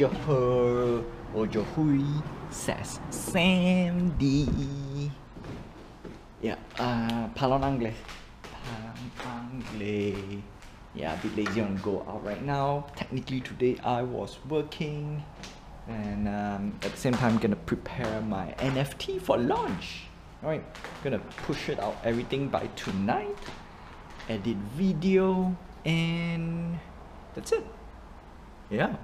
Ojoho, Ojohui says Sandy. Yeah, uh, parlons anglais. Parlons anglais. Yeah, a bit lazy on go out right now. Technically today I was working and um, at the same time I'm gonna prepare my NFT for launch. Alright, gonna push it out everything by tonight. Edit video and that's it. Yeah.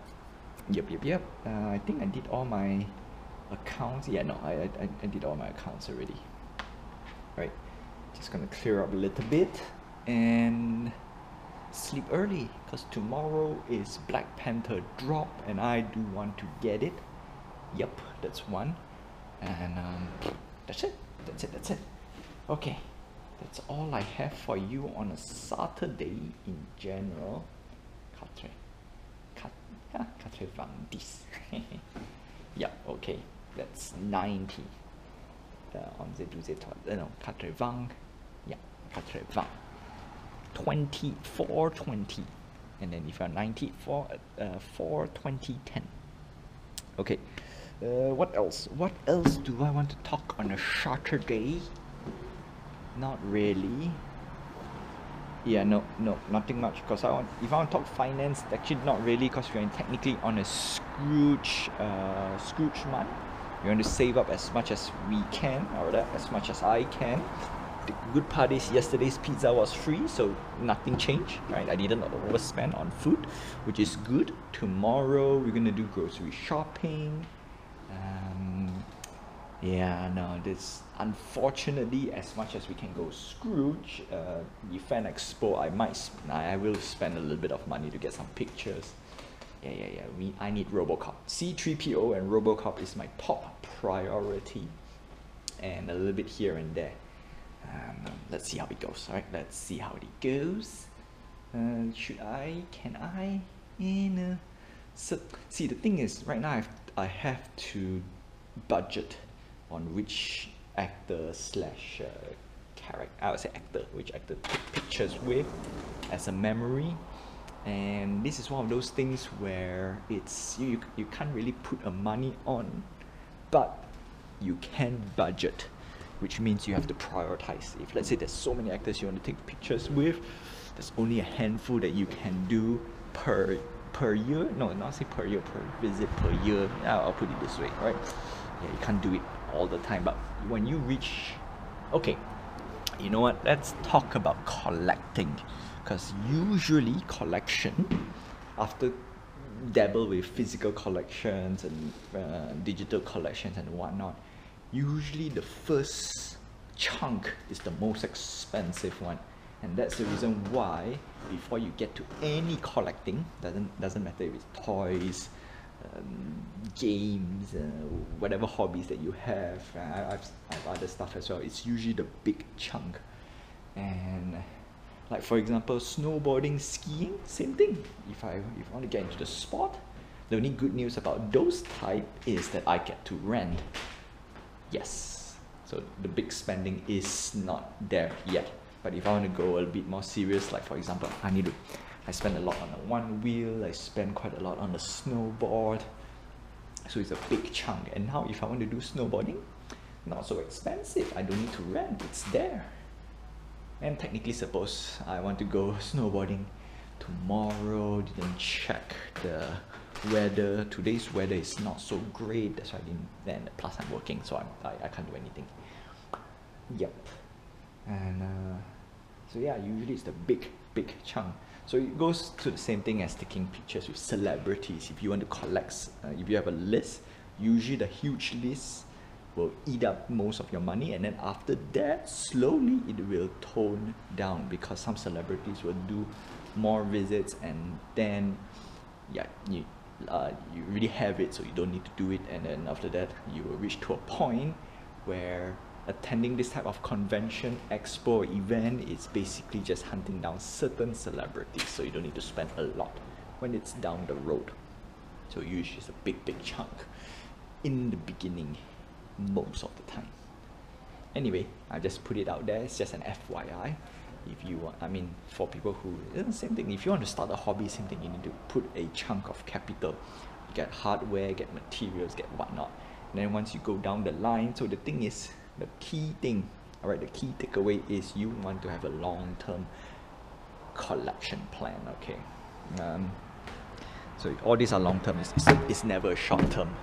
Yep, yep, yep. Uh, I think I did all my accounts. Yeah, no, I, I, I did all my accounts already. Right. Just gonna clear up a little bit and sleep early because tomorrow is Black Panther drop and I do want to get it. Yep, that's one. And um, that's it. That's it. That's it. Okay. That's all I have for you on a Saturday in general. Quatre. Quatre, quatre vingt-dix. yep, okay. That's 90. Uh, on the do the uh, no, quatre vingt. Yeah, quatre vingt. 20, And then if you're 90, 4, uh, 420, 10. Okay. Uh, what else? What else do I want to talk on a Saturday? Not really. Yeah, no, no, nothing much. Because I want, if I want to talk finance, actually not really. Because we're technically on a Scrooge, uh, Scrooge month. We want to save up as much as we can, or as much as I can. The good part is yesterday's pizza was free, so nothing changed. Right, I didn't overspend on food, which is good. Tomorrow we're gonna do grocery shopping. Um, yeah, no, this unfortunately, as much as we can go Scrooge, uh, the Fan Expo, I might, sp- I will spend a little bit of money to get some pictures. Yeah, yeah, yeah. We, I need RoboCop. C3PO and RoboCop is my top priority, and a little bit here and there. Um, let's see how it goes. All right, let's see how it goes. Uh, should I? Can I? In uh, so, see, the thing is, right now I've, I have to budget on which actor slash uh, character, I would say actor, which actor to take pictures with as a memory. And this is one of those things where it's you, you, can't really put a money on, but you can budget, which means you have to prioritize. If let's say there's so many actors you want to take pictures with, there's only a handful that you can do per per year. No, not say per year, per visit per year. Yeah, I'll put it this way, right? Yeah, you can't do it all the time, but when you reach, okay, you know what? Let's talk about collecting, because usually collection, after dabble with physical collections and uh, digital collections and whatnot, usually the first chunk is the most expensive one and that's the reason why before you get to any collecting doesn't doesn't matter if it's toys um, games uh, whatever hobbies that you have. I, I've, I've other stuff as well. It's usually the big chunk. And like for example snowboarding skiing same thing. If I if I want to get into the sport the only good news about those type is that I get to rent. Yes. So the big spending is not there yet. But if I want to go a bit more serious like for example I need to I spend a lot on the one wheel I spend quite a lot on the snowboard. So it's a big chunk. And now if I want to do snowboarding not so expensive. I don't need to rent. It's there. And technically suppose I want to go snowboarding tomorrow. Didn't check the weather. Today's weather is not so great. That's why I didn't then plus I'm working so I'm, I, I can't do anything. Yep and uh, so yeah usually it's the big big chunk so it goes to the same thing as taking pictures with celebrities. If you want to collect uh, if you have a list usually the huge list will eat up most of your money and then after that slowly it will tone down because some celebrities will do more visits and then yeah you uh, you really have it so you don't need to do it. And then after that you will reach to a point where attending this type of convention expo event is basically just hunting down certain celebrities so you don't need to spend a lot when it's down the road. So usually it's a big big chunk in the beginning most of the time. Anyway I just put it out there it's just an FYI if you want I mean for people who same thing if you want to start a hobby same thing you need to put a chunk of capital. Get hardware, get materials, get whatnot. And then once you go down the line, so the thing is, the key thing, all right, the key takeaway is you want to have a long-term collection plan. Okay, um, so all these are long-term. It's, it's, it's never short-term.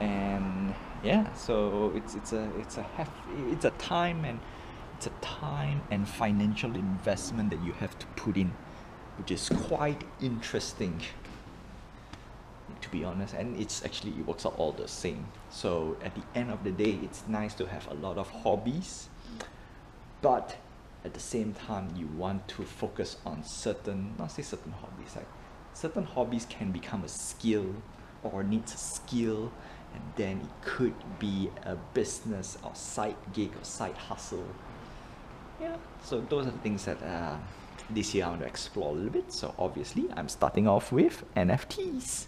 And yeah, so it's it's a it's a hef- it's a time and it's a time and financial investment that you have to put in, which is quite interesting be honest and it's actually it works out all the same. So at the end of the day it's nice to have a lot of hobbies but at the same time you want to focus on certain not say certain hobbies like certain hobbies can become a skill or needs a skill and then it could be a business or side gig or side hustle. Yeah so those are the things that uh, this year I want to explore a little bit. So obviously I'm starting off with NFTs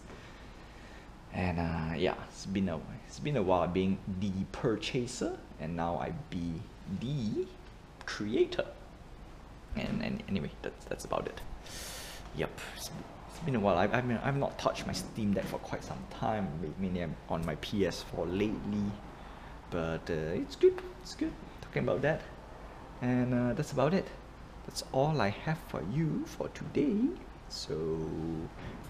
and uh, yeah it's been a it's been a while being the purchaser and now I be the creator. And, and anyway that's that's about it. Yep it's, it's been a while. I've, I've, I've not touched my Steam Deck for quite some time mainly I'm on my PS4 lately. But uh, it's good it's good talking about that. And uh, that's about it. That's all I have for you for today so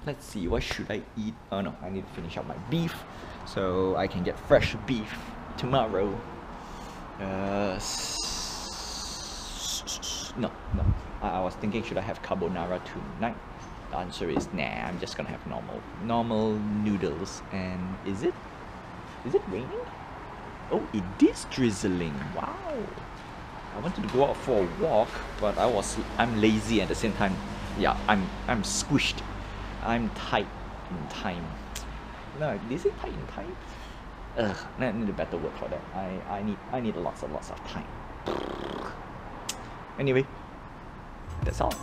let's see what should I eat? Oh no I need to finish up my beef. So I can get fresh beef tomorrow. Uh, no no. I, I was thinking should I have carbonara tonight? The answer is nah I'm just gonna have normal normal noodles. And is it is it raining? Oh it is drizzling. Wow. I wanted to go out for a walk but I was I'm lazy at the same time yeah I'm I'm squished. I'm tight in time. No is it tight in time? Ugh, I need a better word for that. I, I need I need lots and lots of time. Anyway that's all